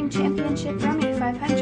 Flying Championship Rummy 500.